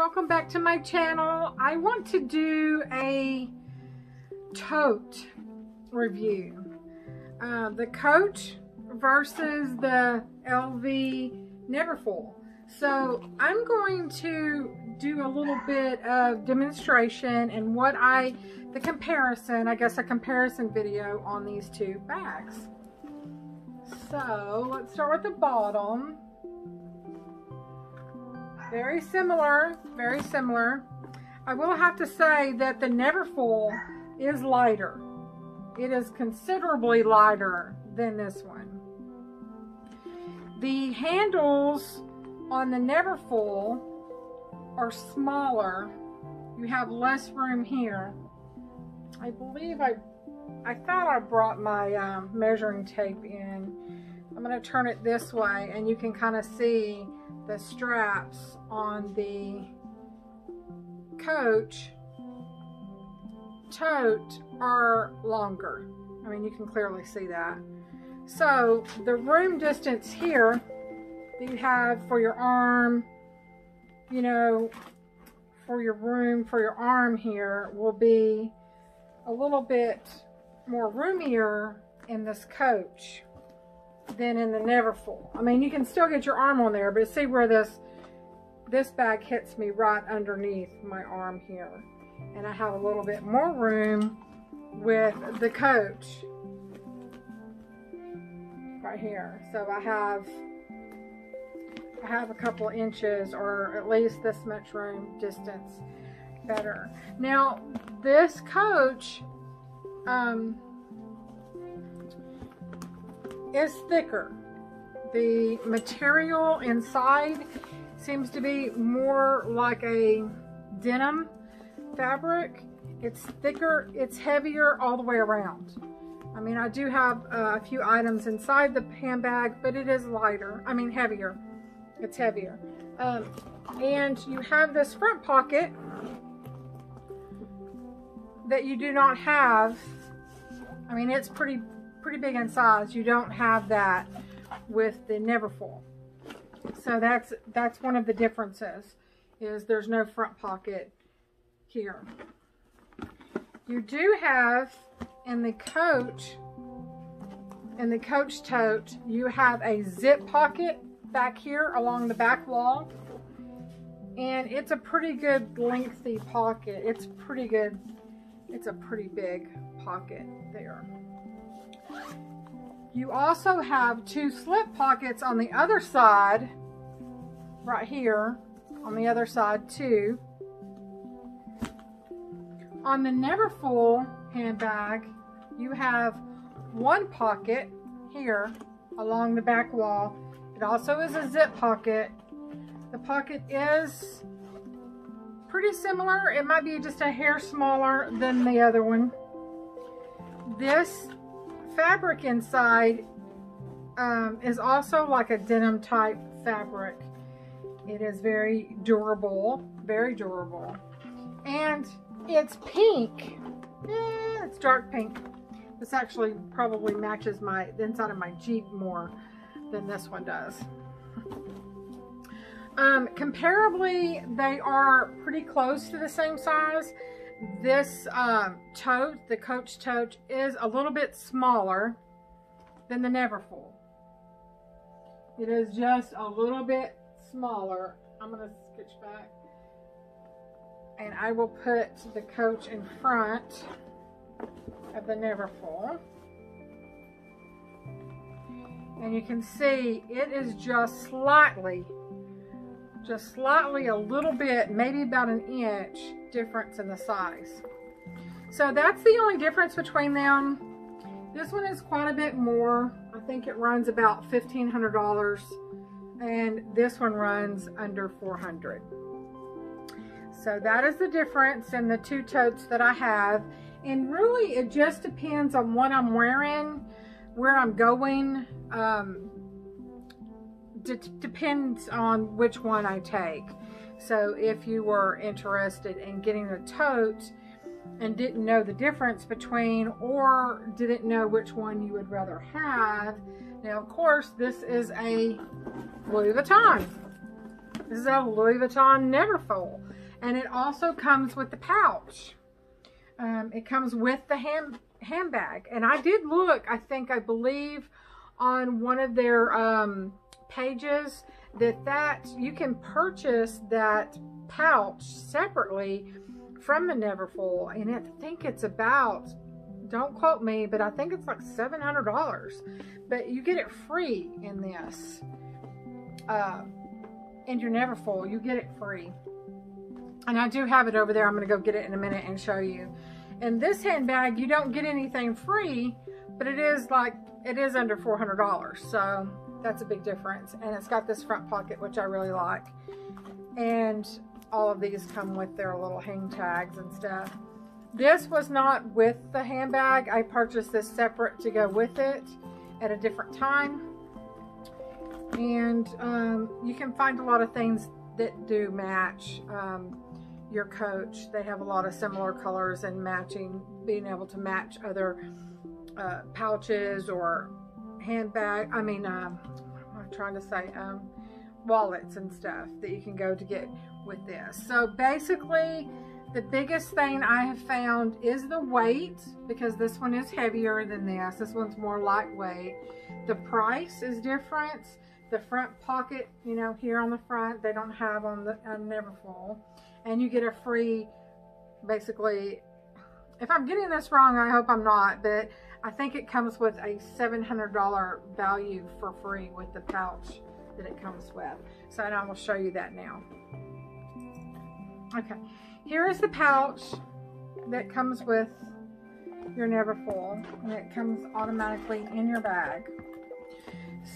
welcome back to my channel. I want to do a tote review. Uh, the Coach versus the LV Neverfull. So I'm going to do a little bit of demonstration and what I, the comparison, I guess a comparison video on these two bags. So let's start with the bottom. Very similar, very similar. I will have to say that the Neverfull is lighter. It is considerably lighter than this one. The handles on the Neverfull are smaller. You have less room here. I believe I, I thought I brought my um, measuring tape in. I'm going to turn it this way and you can kind of see the straps on the coach tote are longer. I mean, you can clearly see that. So the room distance here that you have for your arm, you know, for your room, for your arm here will be a little bit more roomier in this coach than in the Neverfull. I mean, you can still get your arm on there, but see where this this bag hits me right underneath my arm here. And I have a little bit more room with the coach right here. So I have I have a couple inches or at least this much room distance better. Now this coach um, is thicker. The material inside seems to be more like a denim fabric. It's thicker, it's heavier all the way around. I mean, I do have uh, a few items inside the handbag, but it is lighter. I mean, heavier. It's heavier. Um, and you have this front pocket that you do not have. I mean, it's pretty pretty big in size. You don't have that with the Neverfull. So that's that's one of the differences is there's no front pocket here. You do have in the coach in the coach tote you have a zip pocket back here along the back wall and it's a pretty good lengthy pocket. It's pretty good. It's a pretty big pocket there. You also have two slip pockets on the other side, right here, on the other side too. On the Neverfull handbag, you have one pocket here along the back wall. It also is a zip pocket. The pocket is pretty similar. It might be just a hair smaller than the other one. This fabric inside um, is also like a denim type fabric. It is very durable, very durable. And it's pink. Eh, it's dark pink. This actually probably matches my the inside of my Jeep more than this one does. Um, comparably, they are pretty close to the same size. This um, tote, the Coach tote, is a little bit smaller than the Neverfull. It is just a little bit smaller. I'm going to sketch back. And I will put the Coach in front of the Neverfull. And you can see it is just slightly just slightly a little bit, maybe about an inch difference in the size. So that's the only difference between them. This one is quite a bit more. I think it runs about $1,500 and this one runs under 400 So that is the difference in the two totes that I have. And really it just depends on what I'm wearing, where I'm going. Um, depends on which one I take. So if you were interested in getting a tote and didn't know the difference between or didn't know which one you would rather have, now of course this is a Louis Vuitton. This is a Louis Vuitton Neverfull. And it also comes with the pouch. Um, it comes with the hand, handbag. And I did look, I think, I believe, on one of their um, pages that that you can purchase that pouch separately from the Neverfull. And I think it's about, don't quote me, but I think it's like $700. But you get it free in this. Uh, and you're Neverfull. You get it free. And I do have it over there. I'm to go get it in a minute and show you. And this handbag, you don't get anything free, but it is like, it is under $400. So that's a big difference. And it's got this front pocket, which I really like. And all of these come with their little hang tags and stuff. This was not with the handbag. I purchased this separate to go with it at a different time. And um, you can find a lot of things that do match. Um, your coach. They have a lot of similar colors and matching, being able to match other uh, pouches or handbag. I mean, um, what am I trying to say? Um, wallets and stuff that you can go to get with this. So basically, the biggest thing I have found is the weight because this one is heavier than this. This one's more lightweight. The price is different. The front pocket, you know, here on the front, they don't have on the on Neverfull and you get a free, basically, if I'm getting this wrong, I hope I'm not, but I think it comes with a $700 value for free with the pouch that it comes with. So and I will show you that now. Okay, here is the pouch that comes with your Neverfull, and it comes automatically in your bag.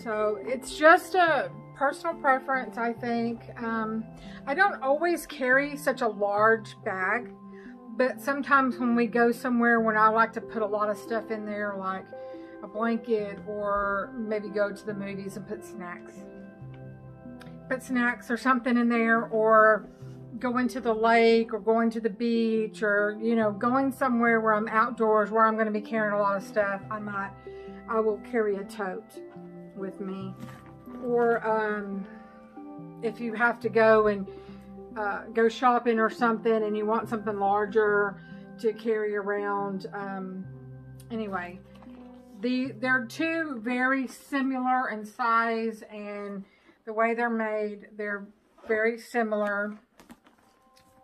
So it's just a personal preference, I think. Um, I don't always carry such a large bag, but sometimes when we go somewhere when I like to put a lot of stuff in there, like a blanket or maybe go to the movies and put snacks. Put snacks or something in there or going to the lake or going to the beach or, you know, going somewhere where I'm outdoors where I'm going to be carrying a lot of stuff, I might, I will carry a tote with me or um, if you have to go and uh, go shopping or something and you want something larger to carry around. Um, anyway, the they're two very similar in size and the way they're made, they're very similar.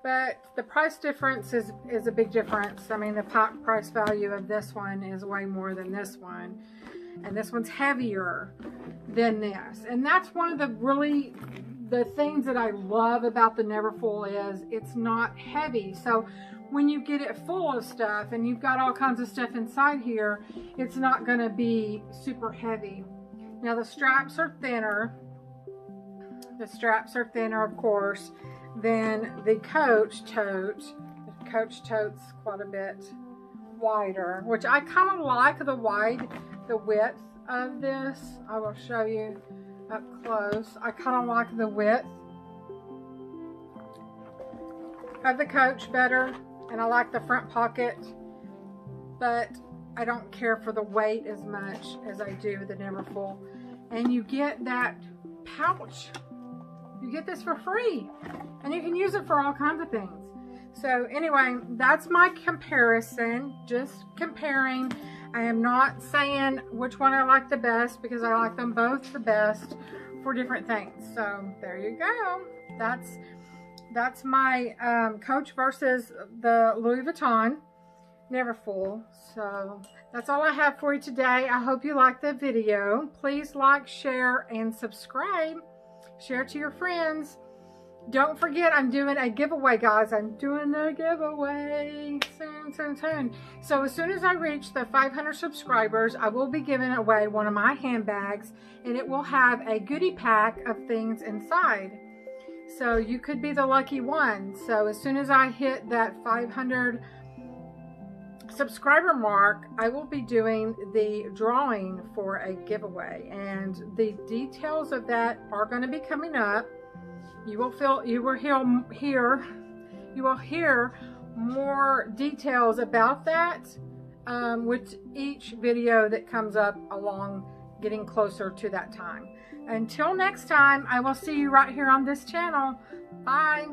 But the price difference is, is a big difference. I mean, the price value of this one is way more than this one. And this one's heavier than this. And that's one of the really, the things that I love about the Neverfull is it's not heavy. So when you get it full of stuff and you've got all kinds of stuff inside here, it's not gonna be super heavy. Now the straps are thinner. The straps are thinner, of course, than the Coach tote. The Coach tote's quite a bit wider, which I kind of like the wide, the width of this. I will show you up close. I kind of like the width of the coach better and I like the front pocket but I don't care for the weight as much as I do the Neverfull and you get that pouch. You get this for free and you can use it for all kinds of things. So anyway that's my comparison just comparing I am not saying which one I like the best because I like them both the best for different things. So there you go. That's that's my um, Coach versus the Louis Vuitton Neverfull. So that's all I have for you today. I hope you liked the video. Please like, share, and subscribe. Share to your friends. Don't forget, I'm doing a giveaway, guys. I'm doing a giveaway soon, soon, soon. So as soon as I reach the 500 subscribers, I will be giving away one of my handbags, and it will have a goodie pack of things inside. So you could be the lucky one. So as soon as I hit that 500 subscriber mark, I will be doing the drawing for a giveaway. And the details of that are going to be coming up you will feel you will hear hear you will hear more details about that um, with each video that comes up along getting closer to that time. Until next time, I will see you right here on this channel. Bye.